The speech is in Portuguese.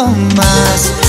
tomas